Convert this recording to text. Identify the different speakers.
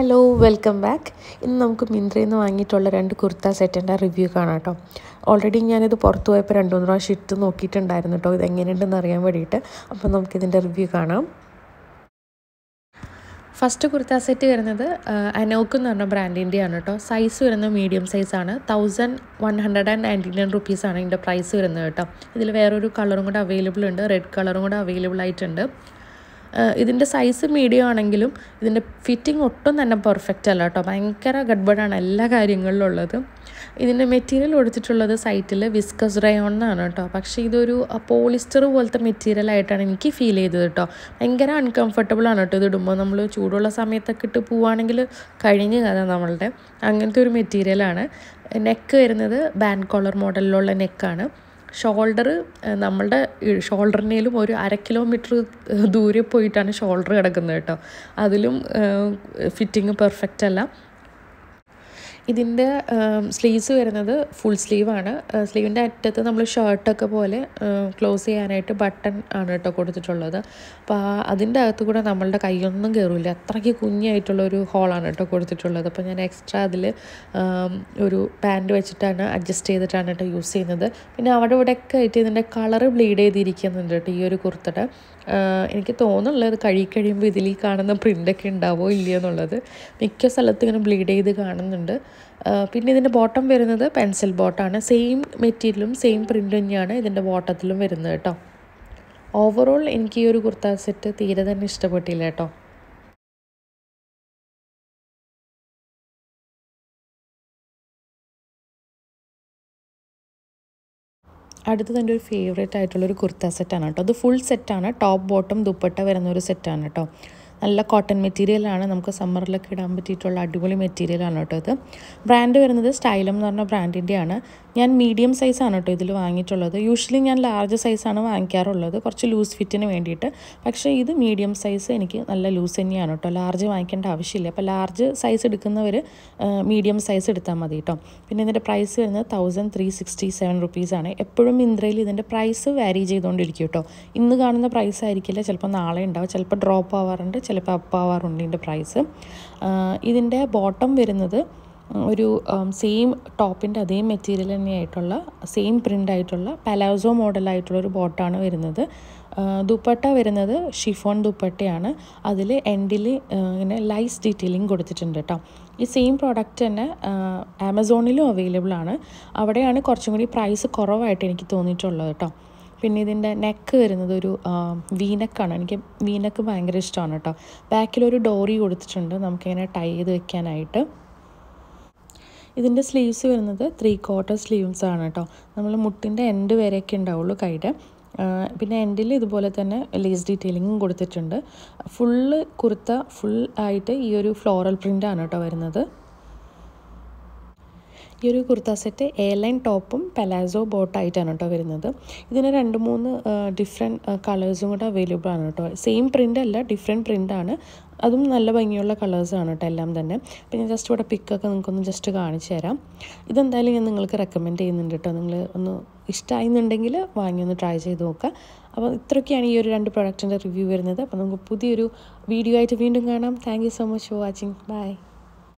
Speaker 1: Hello welcome back ഇന്ന് നമുക്ക് മിന്ത്രയിൽ നിന്ന് വാങ്ങിയിട്ടുള്ള രണ്ട് കുർത്ത സെറ്റിന്റെ റിവ്യൂ കാണാം കേട്ടോ ഓൾറെഡി ഞാനിത് പുറത്ത് പോയപ്പോൾ രണ്ട് മൂന്ന് പ്രാവശ്യം ഇട്ട് നോക്കിയിട്ടുണ്ടായിരുന്നു കേട്ടോ ഇത് എങ്ങനെയുണ്ടെന്ന് അറിയാൻ വേണ്ടിയിട്ട്. അപ്പോൾ നമുക്ക് നമുക്കിതിന്റെ റിവ്യൂ കാണാം. ഫസ്റ്റ് കുർത്ത സെറ്റ് വരുന്നത് അനോക്ക് എന്ന് പറഞ്ഞ ബ്രാൻഡിന്റെയാണ് കേട്ടോ സൈസ് വരുന്നത് മീഡിയം സൈസാണ് thousand one hundred and ninety nine റുപ്പീസാണ് ഇതിന്റെ പ്രൈസ് വരുന്നത് കേട്ടോ ഇതിൽ വേറൊരു കളറും കൂടെ അവൈലബിൾ ഉണ്ട്. റെഡ് കളറും കൂടെ അവൈലബിൾ ആയിട്ടുണ്ട്. ഇതിന്റെ സൈസ് മീഡിയം ആണെങ്കിലും ഇതിന്റെ ഫിറ്റിംഗ് ഒട്ടും തന്നെ പെർഫെക്റ്റ് അല്ല കേട്ടോ ഭയങ്കര ഗഡ്ബഡാണ് എല്ലാ കാര്യങ്ങളിലും ഉള്ളത്. ഇതിന്റെ മെറ്റീരിയൽ കൊടുത്തിട്ടുള്ളത് സൈറ്റിൽ വിസ്കസ് റയോൺ എന്നാണ് കേട്ടോ പക്ഷേ ഇതൊരു പോളിസ്റ്റർ പോലത്തെ മെറ്റീരിയൽ ആയിട്ടാണ് എനിക്ക് ഫീൽ ചെയ്തത് കേട്ടോ ഭയങ്കര അൺകംഫർട്ടബിൾ ആണ് കേട്ടോ ഇത് ഇടുമ്പോൾ നമ്മൾ ചൂടുള്ള സമയത്തൊക്കെ ഇട്ട് പോവുകയാണെങ്കിൽ കഴിഞ്ഞ് കഥ നമ്മളുടെ. അങ്ങനത്തെ ഒരു മെറ്റീരിയലാണ് നെക്ക് വരുന്നത് ബാൻഡ് കോളർ മോഡലിലുള്ള നെക്കാണ് ഷോൾഡർ നമ്മളുടെ ഷോൾഡറിനേലും ഒരു അര കിലോമീറ്റർ ദൂരെ പോയിട്ടാണ് ഷോൾഡർ കിടക്കുന്നത് കേട്ടോ. അതിലും ഫിറ്റിങ് പെർഫെക്റ്റ് അല്ല ഇതിന്റെ സ്ലീവ്സ് വരുന്നത് ഫുൾ സ്ലീവാണ്. സ്ലീവിന്റെ അറ്റത്ത് നമ്മൾ ഷർട്ടൊക്കെ പോലെ ക്ലോസ് ചെയ്യാനായിട്ട് ബട്ടൺ ആണ് കേട്ടോ കൊടുത്തിട്ടുള്ളത്. അപ്പോൾ അതിന്റെ അകത്ത് കൂടെ നമ്മളുടെ കൈയൊന്നും കയറില്ല അത്രയ്ക്ക് കുഞ്ഞായിട്ടുള്ളൊരു ഹോളാണ് കേട്ടോ കൊടുത്തിട്ടുള്ളത്. അപ്പോൾ ഞാൻ എക്സ്ട്രാ അതിൽ ഒരു പാന്റ് വെച്ചിട്ടാണ് അഡ്ജസ്റ്റ് ചെയ്തിട്ടാണ് കേട്ടോ യൂസ് ചെയ്യുന്നത്. പിന്നെ അവിടെ ഇവിടെയൊക്കെ ആയിട്ട് ഇതിന്റെ കളറ് ബ്ലീഡ് ചെയ്തിരിക്കുന്നുണ്ട് കേട്ടോ ഈ ഒരു കുർത്തയുടെ. എനിക്ക് തോന്നുന്നുള്ളത് കഴുകി കഴിയുമ്പോൾ ഇതിൽ ഈ കാണുന്ന പ്രിന്റൊക്കെ ഉണ്ടാവോ ഇല്ലയോ എന്നുള്ളത് മിക്ക സ്ഥലത്തും ഇങ്ങനെ ബ്ലീഡ് ചെയ്ത് കാണുന്നുണ്ട്. പിന്നെ ഇതിന്റെ ബോട്ടം വരുന്നത് പെൻസിൽ ബോട്ടാണ് സെയിം മെറ്റീരിയലും സെയിം പ്രിന്റ് തന്നെയാണ് ഇതിന്റെ ബോട്ടത്തിലും വരുന്നത് കേട്ടോ. ഓവറോൾ എനിക്ക് ഈ ഒരു കുർത്ത സെറ്റ് തീരെ തന്നെ ഇഷ്ടപ്പെട്ടില്ല കേട്ടോ. അടുത്തത് എന്റെ ഒരു ഫേവറേറ്റ് ആയിട്ടുള്ളൊരു കുർത്ത സെറ്റാണ് കേട്ടോ. അത് ഫുൾ സെറ്റാണ് ടോപ്പ് ബോട്ടം ദുപ്പട്ട വരുന്ന ഒരു സെറ്റാണ് കേട്ടോ. നല്ല കോട്ടൺ മെറ്റീരിയലാണ് നമുക്ക് സമ്മറിലൊക്കെ ഇടാൻ പറ്റിയിട്ടുള്ള അടിപൊളി മെറ്റീരിയലാണ് കേട്ടോ ഇത്. ബ്രാൻഡ് വരുന്നത് സ്റ്റൈലം എന്ന് പറഞ്ഞ ബ്രാൻഡിന്റെയാണ് ഞാൻ മീഡിയം സൈസാണ് കേട്ടോ ഇതിൽ വാങ്ങിയിട്ടുള്ളത്. യൂഷ്വലി ഞാൻ ലാർജ് സൈസാണ് വാങ്ങിക്കാറുള്ളത്. കുറച്ച് ലൂസ് ഫിറ്റിന് വേണ്ടിയിട്ട്. പക്ഷേ ഇത് മീഡിയം സൈസ് എനിക്ക് നല്ല ലൂസ് തന്നെയാണ് കേട്ടോ. ലാർജ് വാങ്ങിക്കേണ്ട ആവശ്യമില്ല. അപ്പോൾ ലാർജ് സൈസ് എടുക്കുന്നവർ മീഡിയം സൈസ് എടുത്താൽ മതി കേട്ടോ. പിന്നെ ഇതിന്റെ പ്രൈസ് വരുന്നത് തൗസൻഡ് ത്രീ സിക്സ്റ്റി സെവൻ റുപ്പീസാണ് എപ്പോഴും മിന്ത്രയിൽ ഇതിന്റെ പ്രൈസ് വാരി ചെയ്തുകൊണ്ടിരിക്കും കേട്ടോ. ഇന്ന് കാണുന്ന പ്രൈസ് ആയിരിക്കില്ല. ചിലപ്പോൾ നാളെ ഉണ്ടാവും. ചിലപ്പോൾ ഡ്രോപ്പ് ആവാറുണ്ട്. ചിലപ്പോൾ അപ്പ് ആവാറുണ്ട് ഇതിന്റെ പ്രൈസ് ഇതിന്റെ ബോട്ടം വരുന്നത് ഒരു സെയിം ടോപ്പിന്റെ അതേ മെറ്റീരിയൽ തന്നെയായിട്ടുള്ള സെയിം പ്രിന്റ് ആയിട്ടുള്ള പലാസോ മോഡലായിട്ടുള്ള ഒരു ബോട്ടാണ് വരുന്നത്. ദുപ്പട്ട വരുന്നത് ഷിഫോൺ ദുപ്പട്ടയാണ്. അതിൽ എൻഡിൽ ഇങ്ങനെ ലൈസ് ഡീറ്റെയിലിംഗ് കൊടുത്തിട്ടുണ്ട് കേട്ടോ ഈ സെയിം പ്രോഡക്റ്റ് തന്നെ ആമസോണിലും അവൈലബിൾ ആണ്. അവിടെയാണ് കുറച്ചും കൂടി പ്രൈസ് കുറവായിട്ട് എനിക്ക് തോന്നിയിട്ടുള്ളത് കേട്ടോ പിന്നെ ഇതിന്റെ നെക്ക് വരുന്നത് ഒരു വീനക്കാണ് എനിക്ക് വീനക്ക് ഭയങ്കര ഇഷ്ടമാണ് കേട്ടോ ബാക്കിലൊരു ഡോറി കൊടുത്തിട്ടുണ്ട്. നമുക്കിങ്ങനെ ടൈ ചെയ്ത് വെക്കാനായിട്ട്. ഇതിന്റെ സ്ലീവ്സ് വരുന്നത് ത്രീ ക്വാർട്ടർ സ്ലീവ്സ് ആണ് കേട്ടോ നമ്മൾ മുട്ടിന്റെ എൻഡ് വരെയൊക്കെ ഉണ്ടാവുള്ളൂ കൈയുടെ. പിന്നെ എൻഡിൽ ഇതുപോലെ തന്നെ ലേസ് ഡീറ്റെയിലിങ്ങും കൊടുത്തിട്ടുണ്ട്. ഫുള്ള് കുർത്ത ഫുൾ ആയിട്ട് ഈ ഒരു ഫ്ലോറൽ പ്രിന്റാണ് കേട്ടോ വരുന്നത്. ഈ ഒരു കുർത്ത സെറ്റ് എ ലൈൻ ടോപ്പും പലാസോ ബോട്ടായിട്ടാണ് കേട്ടോ വരുന്നത്. ഇതിന് രണ്ട് മൂന്ന് ഡിഫറെന്റ് കളേഴ്സും കൂടെ അവൈലബിൾ ആണ് കേട്ടോ. സെയിം പ്രിന്റ് അല്ല ഡിഫറെന്റ് ആണ്. അതും നല്ല ഭംഗിയുള്ള കളേഴ്സാണ് കേട്ടോ എല്ലാം തന്നെ. അപ്പം ഞാൻ ജസ്റ്റ് ഇവിടെ പിക്കൊക്കെ നിങ്ങൾക്കൊന്ന് ജസ്റ്റ് കാണിച്ചു തരാം. ഇതെന്തായാലും ഞാൻ നിങ്ങൾക്ക് റെക്കമെൻഡ് ചെയ്യുന്നുണ്ട് കേട്ടോ. നിങ്ങൾ ഒന്ന് ഇഷ്ടമായിരുന്നുണ്ടെങ്കിൽ വാങ്ങി ഒന്ന് ട്രൈ ചെയ്ത് നോക്കുക. അപ്പോൾ ഇത്രയൊക്കെയാണ് ഈ ഒരു രണ്ട് പ്രൊഡക്റ്റിന്റെ റിവ്യൂ വരുന്നത്. അപ്പോൾ നമുക്ക് പുതിയൊരു വീഡിയോ ആയിട്ട് വീണ്ടും കാണാം. Thank so much for watching bye